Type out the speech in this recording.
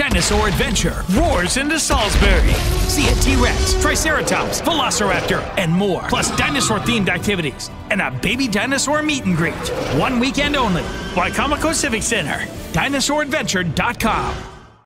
Dinosaur Adventure roars into Salisbury. See a T Rex, Triceratops, Velociraptor, and more. Plus dinosaur themed activities and a baby dinosaur meet and greet. One weekend only. Wicomico Civic Center. DinosaurAdventure.com.